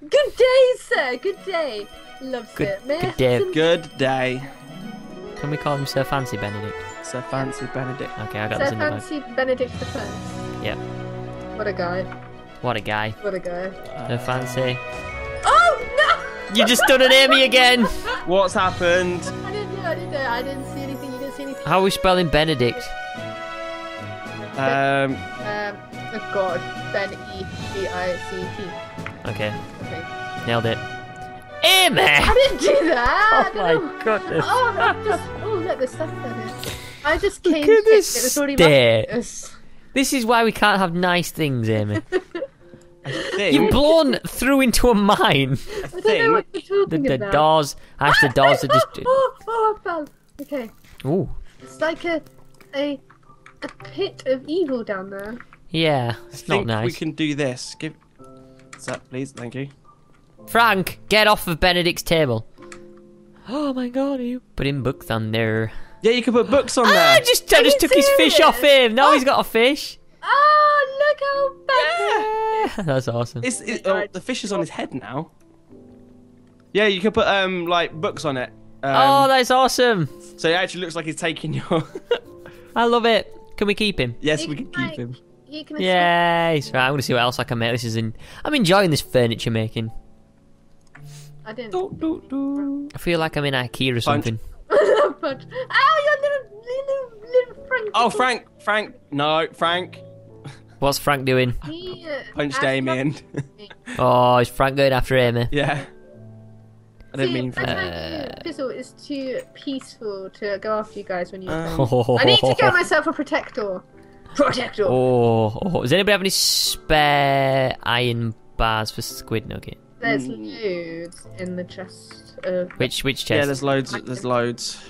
Good day, sir. Good day. Loves Good- it. May good day. some- Good day, Can we call him Sir Fancy Benedict? Sir Fancy Benedict. Okay, I got Sir this in the bag. Fancy Benedict the First. Yep. What a guy. What a guy. What a guy. Sir Fancy. Oh no! You just done an Amy again! What's happened? I didn't do. I didn't do. I didn't see anything. You didn't see anything. How are we spelling Benedict? Um, Um. Oh God. Ben E D I C T. Okay, Okay. nailed it. Amy! I didn't do that. Oh I my know. goodness. Oh, I just. Oh look, there's stuff there. I just came. at this It was already stare. This is why we can't have nice things, Amy. You've blown through into a mine. I I don't know what you're The, talking the about. doors, Ash, the doors are just. oh, oh, I fell. Okay. Ooh, It's like a a a pit of evil down there. yeah, it's I think not we can do this. Give. What's that, please? Thank you. Frank, get off of Benedict's table. Oh my god, you put in books on there. Yeah, you can put books on I there. just, I Are just you took his fish serious? off him. Now he's got a fish. Oh, look how bad. That's awesome. It's, it, oh, the fish is on his head now. Yeah, you can put um like books on it. Um, oh, that's awesome. so it actually looks like he's taking your. I love it. Can we keep him? yes, You we can, can keep like- him. You can Yes. Right, I'm gonna see what else I can make. This is in. I'm enjoying this furniture making. I didn't. Do, do, do. I feel like I'm in IKEA or Punch. something. Punch. Ow, you little little little Frank. Oh, Frank, Frank, no, Frank, What's Frank doing? He, uh, punched asked Damien. me. Oh, is Frank going after Amy? yeah. I didn't See, mean my for. time to Fizzle is too peaceful to go after you guys when you. Um, Oh, I need to get myself a protector. Protector. Oh, oh, does anybody have any spare iron bars for Squid Nugget? There's loads in the chest. Of... Which which chest? Yeah, there's loads. There's loads.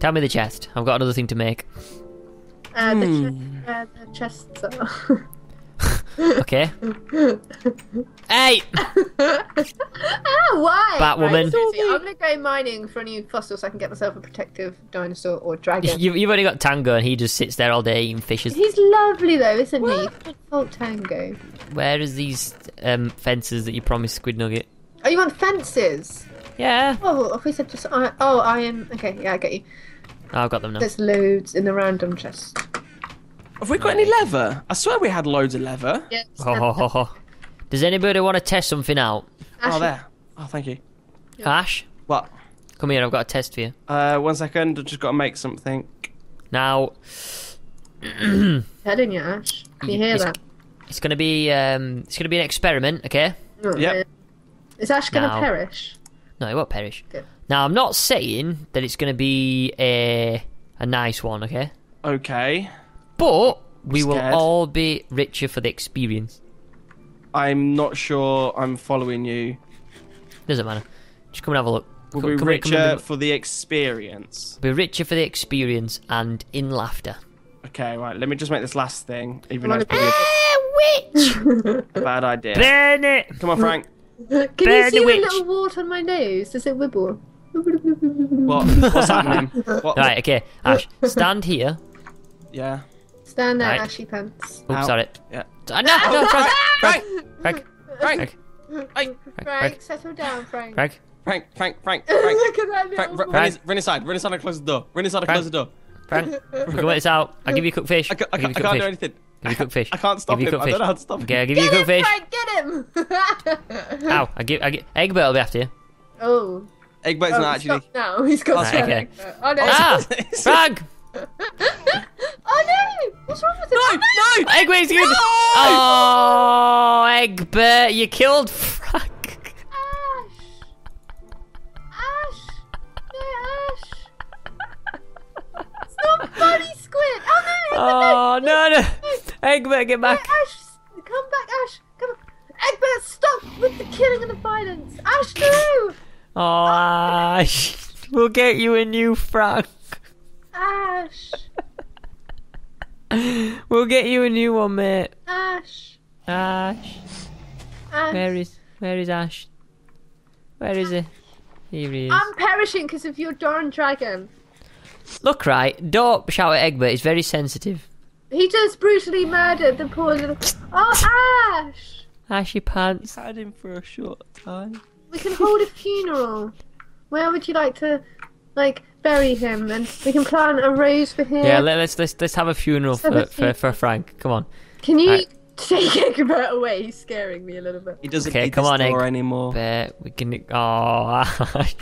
Tell me the chest. I've got another thing to make. Uh, the, Hmm. che- uh, the chests are. Okay. hey, ah, why? Batwoman. Right, seriously, I'm gonna go mining for a new fossil so I can get myself a protective dinosaur or dragon. you've, you've already got Tango, and he just sits there all day eating fishes. He's lovely though, isn't he? You can't fault Tango. Where is these um, fences that you promised Squid Nugget? Oh, you want fences? Yeah, Oh, if we said just I oh I am okay. Yeah, I get you. I've got them now. There's loads in the random chest. Have we got any leather? I swear we had loads of leather. Yeah. Ho, ho, ho, ho. Does anybody want to test something out? Oh, there. Oh, thank you. Ash, What? come here. I've got a test for you. Uh, one second. I've just got to make something. Now, Telling you, Ash. Can you hear It's- that? it's gonna be um, it's gonna be an experiment. Okay. Oh, yeah. Is Ash gonna Now- perish? No, it won't perish. Good. Now, I'm not saying that it's going to be a a nice one, okay? Okay. But we will Scared. all be richer for the experience. I'm not sure I'm following you. Doesn't matter. Just come and have a look. We'll Come- be come here, come here, richer come for the experience. here. Be richer for the experience and in laughter. Okay, right. Let me just make this last thing, even Come though it's probably witch! a bad idea. Burn it! Come on, Frank. Can Bear you see the witch. little wart on my nose? Does it wibble? What? What's happening? What? Right, okay. Ash, stand here. Yeah. Stand there, Right. Ashy Pants. Oops, Ow. sorry. Yeah. Ah, no, no, Frank! Frank! Frank! Frank! Frank! Frank! Frank, settle down, Frank. Frank! Frank! Frank! Frank! Frank! Look at that little Frank, run, run, inside, run inside and close the door. Run inside and close the door. Frank! We can work this out. I'll give you cooked fish. I, ca- I, I'll ca- I can't do anything. Give you cooked fish. I can't stop Give you him. cooked I don't know how to stop him. Okay, I'll give you cooked him, fish. Frank, get him! Ow, I give, I give, Egbert will be after you. oh. Egbert's oh, not actually. stop now. He's got Right, sweat. okay. Oh no! Ah! Frank! Oh no! What's wrong with him? Ah! No! Oh, No! Egbert's good! Oh, Egbert, you killed Frank! Ash! Ash! No, Ash! Stop, funny squid! Oh no! Oh, no, no! Egbert, get No, back! Ash! Come back, Ash! Come on! Egbert, stop with the killing and the violence! Ash, no! Oh, Ash. We'll get you a new Frank. Ash! We'll get you a new one, mate. Ash! Ash. Ash! Where is, where is Ash? Where is he? Here he is. I'm perishing because of your darn dragon. Look, right, don't shout at Egbert, he's very sensitive. He just brutally murdered the poor little. Oh, Ash! Ashy pants. Had him for a short time. We can hold a funeral. Where would you like to, like, bury him? And we can plant a rose for him. Yeah, let, let's let's let's have a funeral have for, a for, for Frank. Come on. Can you Right. take Egbert away? He's scaring me a little bit. He doesn't Okay, need come this on, door Egg. anymore. Bet we can. Oh,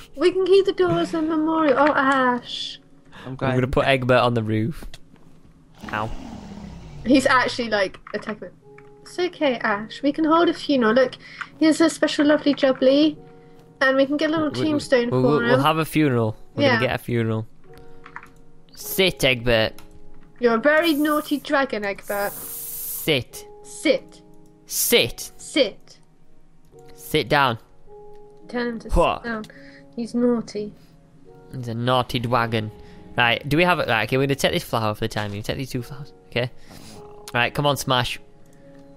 We can keep the door as a memorial. Oh, Ash. I'm I'm going. gonna put Egbert on the roof. Ow. He's actually like a attacking. It's okay, Ash. We can hold a funeral. Look, here's a special, lovely jubbly, and we can get a little We- we- tombstone We'll, for we'll, him. we'll have a funeral. We're Yeah. gonna get a funeral. Sit, Egbert. You're a very naughty dragon, Egbert. Sit. Sit, Sit. sit. Sit down. Tell him to What? sit down. He's naughty. He's a naughty dragon. Right, do we have it? Right, okay, we're gonna take this flower for the time being. Take these two flowers, okay? Right, come on, Smash.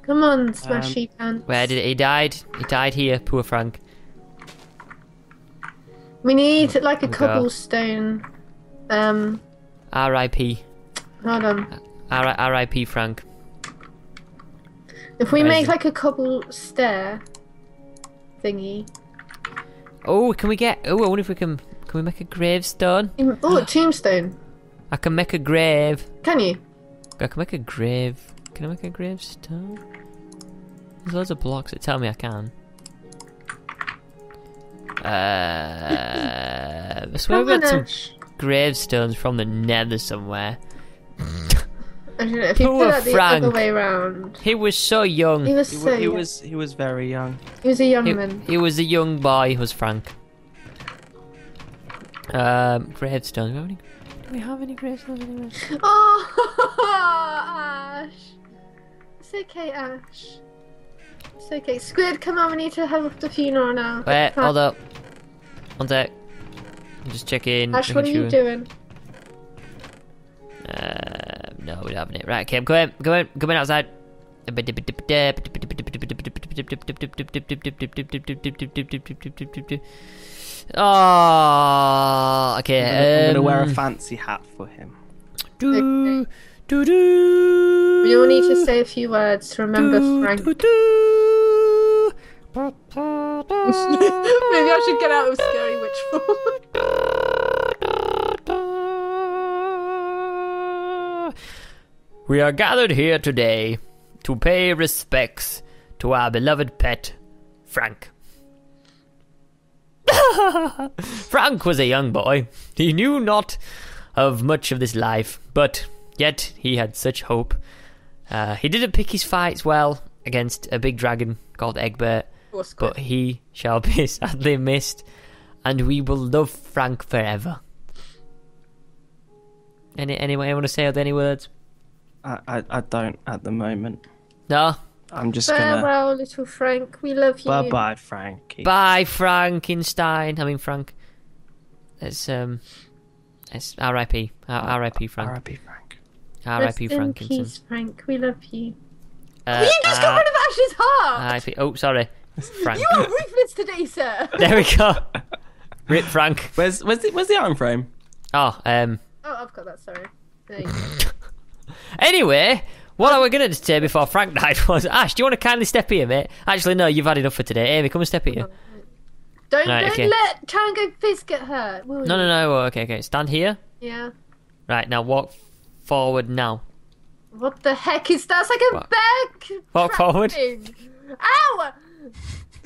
Come on, smashy um, pants. Where did he died? He died here, poor Frank. We need like a cobblestone. Um, R.I.P. hold on. R- R.I.P. Frank. If we Where make like a cobble stair thingy. Oh, can we get? Oh, I wonder if we can. Can we make a gravestone? Oh, tombstone. I can make a grave. Can you? I can make a grave. Can I make a gravestone? There's loads of blocks that tell me I can. Uh, I swear we got some gravestones from the nether somewhere. I don't know. If you Poor put that the other way around. He was so young. He was He, so wa- he young. was he was very young. He was a young He, man. he was a young boy, was Frank. Um, gravestones. Do we have any, do we have any gravestones anywhere? Oh, Ash. It's okay, Ash. It's okay. Squid, come on. We need to have the funeral now. Wait, Come on. hold up. One sec. I'm just checking. Ash, what are making you sure. doing? Uh, no, we don't have it. Right, okay, I'm coming, coming, coming outside. Oh, okay. I'm gonna, I'm gonna wear a um, fancy hat for him. do, do, do, We all need to say a few words to remember Frank. Maybe I should get out of Scary Witch form. We are gathered here today to pay respects to our beloved pet, Frank. Frank was a young boy. He knew not of much of this life, but yet he had such hope. Uh, he didn't pick his fights well against a big dragon called Egbert, but he shall be sadly missed, and we will love Frank forever. Any anyone want to say any words? I, I I don't at the moment. No. I'm just gonna. Farewell, little Frank. We love you. Bye bye, Frankie. Bye, Frankenstein. I mean Frank. It's um, it's R.I.P. R.I.P. Frank. R.I.P. Frank. Rest R.I.P. in Frankenstein. peace, Frank. We love you. Uh, you just got rid of Ash's heart. R.I.P. Oh, sorry, Frank. you are ruthless today, sir. there we go. Rip Frank. Where's where's the where's the iron frame? Oh, um. Oh, I've got that. Sorry. There you go. Anyway, what I was going to say before Frank died was, Ash, do you want to kindly step here, mate? Actually, no, you've had enough for today. Amy, come and step here. Don't Right, don't okay. let Tango Fizz get hurt. Will No, you? no, no. Okay, okay. Stand here. Yeah. Right now, walk forward now. What the heck is that? It's like a What? bag. Walk trap forward. Thing. Ow!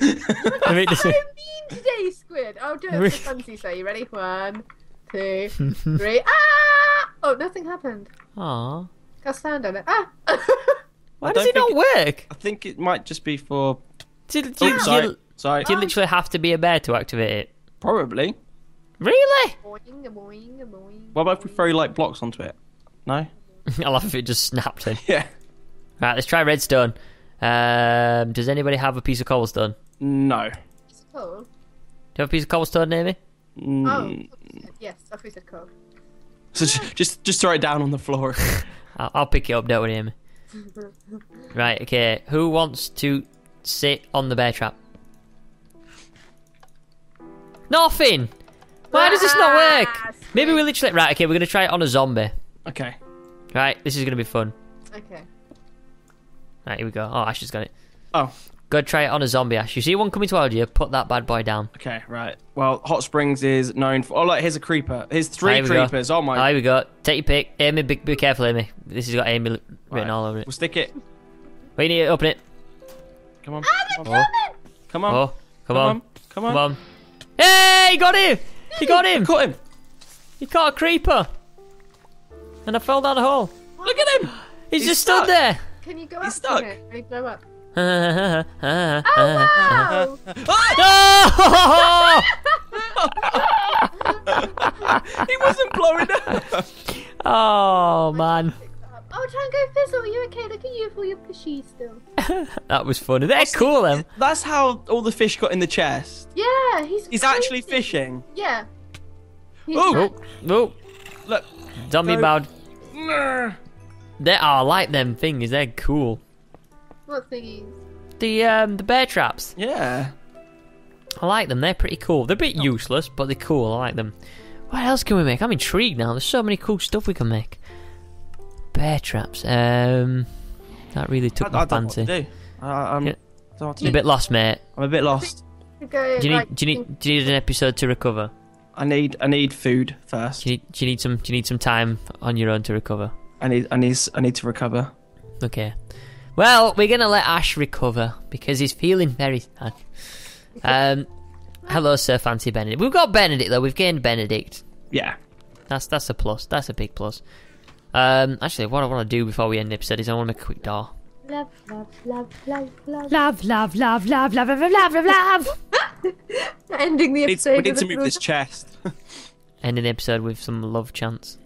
I mean, this- so mean today, Squid. I'll do it for fancy. So you ready? One, two, three. Ah! Oh, nothing happened. Aw. Can't stand on it. Ah! Why does it not work? I think it might just be for. Do, do, Oh, do, sorry. you, Sorry. do you literally have to be a bear to activate it? Probably. Really? boing, boing, boing. What about if we throw like blocks onto it? No. I love if it just snapped in. Yeah. Right, let's try redstone. Um, does anybody have a piece of cobblestone? Do No. Oh. you have a piece of cobblestone, Amy? Mm. Oh. Yes, I thought you said cold. So just, just just throw it down on the floor. I'll, I'll pick it up, don't worry, Amy. right, okay. Who wants to sit on the bear trap? Nothing! Why does this not work? Maybe we literally. Right, okay, we're gonna try it on a zombie. Okay. Right, this is gonna be fun. Okay. Right, here we go. Oh, Ash has got it. Oh. Go try it on a zombie, Ash. You see one coming towards you, put that bad boy down. Okay, right. Well, Hot Springs is known for. Oh, look, here's a creeper. Here's three right, creepers. Go. Oh, my. Right, here we go. Take your pick. Amy, be, be careful, Amy. This has got Amy written right. all over it. We'll stick it. We need to open it. Come on. Ah, oh. Come on. Oh. Come on. Oh. Come, on. Come on. Come on. Hey, he got him! He got him! Got caught him! He caught a creeper! and I fell down a hole. Look at him! He's, He's just stuck. stood there. Can you go He's up stuck. Can you go up? oh, wow. oh! he wasn't blowing up. Oh man. Oh, Tango Fizzle, are you okay? Look at you with all your fishies still. that was funny. They're that's cool, them. That's how all the fish got in the chest. Yeah, he's. He's crazy. actually fishing. Yeah. Oh, oh, oh. Look. Zombie mode. They are like them things. They're cool. What thingies? The um the bear traps. Yeah. I like them. They're pretty cool. They're a bit oh. useless, but they're cool. I like them. What else can we make? I'm intrigued now. There's so many cool stuff we can make. Bear traps. Um, that really took I, my I fancy. do. I, am a bit lost, mate. I'm a bit lost. Okay, do you need like, do you need do you need an episode to recover? I need I need food first. Do you, need, do you need some Do you need some time on your own to recover? I need I need I need to recover. Okay. Well, we're gonna let Ash recover because he's feeling very sad. Um, hello, Sir Fancy Benedict. We've got Benedict though. We've gained Benedict. Yeah, that's that's a plus. That's a big plus. Um, actually, what I want to do before we end the episode is I want to make a quick door. Love, love, love, love, love, love, love, love, love, love, love, love, love. Ending the episode. We need, we need to move this chest. End an episode with some love chants.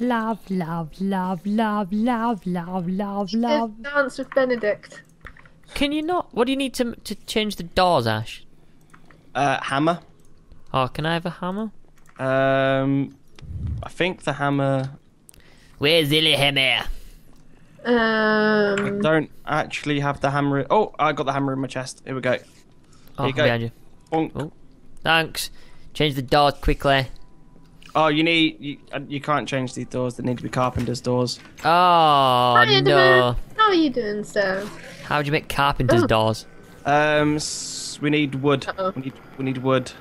Love, love, love, love, love, love, love, love. Dance with Benedict. Can you not? What do you need to to change the doors, Ash? Uh, hammer. Oh, can I have a hammer? Um, I think the hammer. Where's Illyhammer? hammer? Um. I don't actually have the hammer. Oh, I got the hammer in my chest. Here we go. Here oh, you go. behind you. Oh, thanks. Change the doors quickly. Oh, you need you, uh, you can't change these doors. They need to be carpenter's doors. Oh Hi, no! How are you doing, sir? How do you make carpenter's oh. doors? Um, we need wood. Uh -oh. We need we need wood.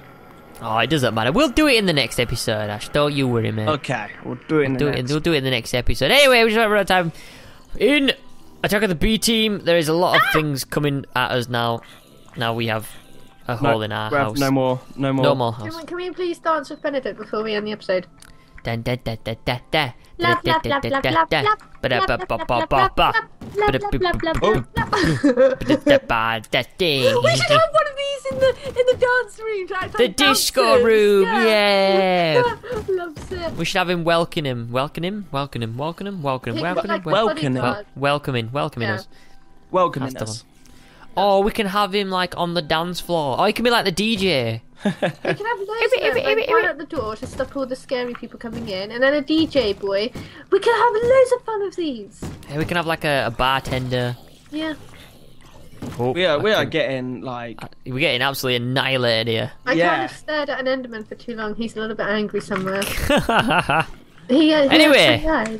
Oh, it doesn't matter. We'll do it in the next episode, Ash. Don't you worry, man. Okay, we'll do it. We'll do next. it. We'll do it in the next episode. Anyway, we just run out of time. In Attack of the B Team, there is a lot of ah! things coming at us now. Now we have a hole no, in our house. No more, no more. No more house. Can we, please dance with Benedict before we end the episode? We should have one of these in the in the dance room. The disco room, yeah. We should have him welcome him, welcome him, welcome him, welcome him, welcome him, welcome him, welcome him, welcoming, welcoming us, welcoming us. Oh, we can have him like on the dance floor. Oh, he can be like the DJ. we can have loads of like, at the door to stop all the scary people coming in, and then a DJ boy. We can have loads of fun with these. We can have like a, a bartender. Yeah. Oh, we are, we are getting like uh, we're getting absolutely annihilated here. I yeah. kind of stared at an Enderman for too long. He's a little bit angry somewhere. he, uh, he anyway,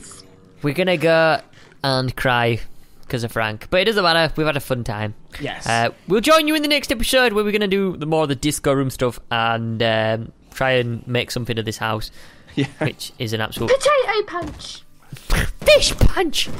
we're gonna go and cry because of Frank. But it doesn't matter. We've had a fun time. Yes. Uh, we'll join you in the next episode where we're going to do the more of the disco room stuff and um, try and make something of this house, yeah. which is an absolute potato punch, fish punch.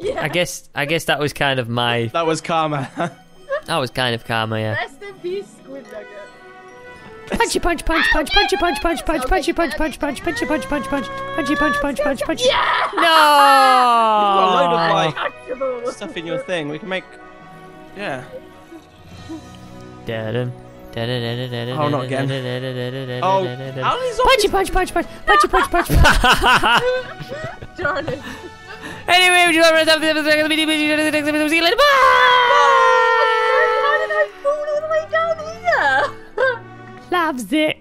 Yeah. I guess I guess that was kind of my. That was karma. that was kind of karma, yeah. Rest in peace, Squid Nugget. Punchy punch punch punch punchy punch punch punch punchy punch punch punch punchy punch punch punch punchy punch punch punch punch. Yeah! No! A load of stuff in your thing. We can make. Yeah. Dead Oh, not again. Oh, Ali's Punchy punch punch punch punchy punch punch. Darn it. Anyway, would you love myself? Bye! Loves it.